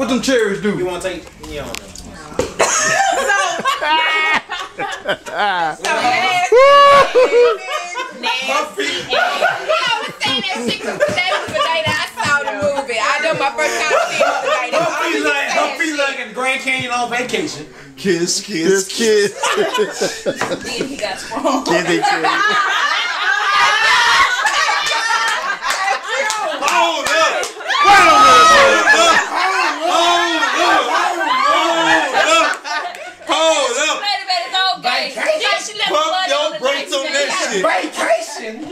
What them cherries do? You want to take? You don't know. I was saying that shit 'cause that was the day that I saw the movie. I know my first time seeing the night. Her feet like her feet like in Grand Canyon on vacation. Kiss, kiss, Kiss, kiss. Then he got sprung. Then kiss. vacation.